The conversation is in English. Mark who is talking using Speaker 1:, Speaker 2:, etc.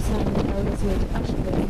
Speaker 1: decided that I was here to actually